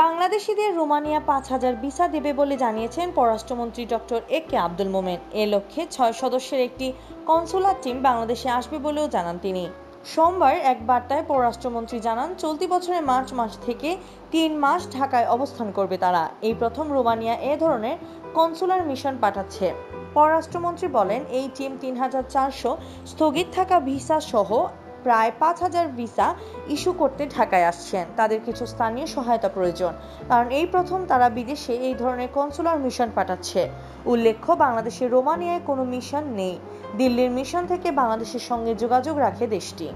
বাংলাদেশিদের রোমানিয়া পাঁচ হাজার ভিসা দেবে বলে জানিয়েছেন পররাষ্ট্রমন্ত্রী ডক্টর এ কে আব্দুল মোমেন। এ লক্ষ্যে ছয় সদস্যের একটি কনসুলার টিম বাংলাদেশে আসবে বলেও জানান তিনি। সোমবার এক বার্তায় পররাষ্ট্রমন্ত্রী জানান, চলতি বছরের মার্চ মাস থেকে তিন মাস ঢাকায় অবস্থান করবে তারা। এই প্রথম রোমানিয়া এ ধরনের কনসুলার মিশন পাঠাচ্ছে। পররাষ্ট্রমন্ত্রী বলেন, এই টিম তিন হাজার চারশো স্থগিত থাকা ভিসা সহ প্রায় পাঁচ হাজার ভিসা ইস্যু করতে ঢাকায় আসছেন। তাদের কিছু স্থানীয় সহায়তা প্রয়োজন। কারণ এই প্রথম তারা বিদেশে এই ধরনের কনসুলার মিশন পাঠাচ্ছে। উল্লেখ্য, বাংলাদেশের রোমানিয়ায় কোনো মিশন নেই। দিল্লির মিশন থেকে বাংলাদেশের সঙ্গে যোগাযোগ রাখে দেশটি।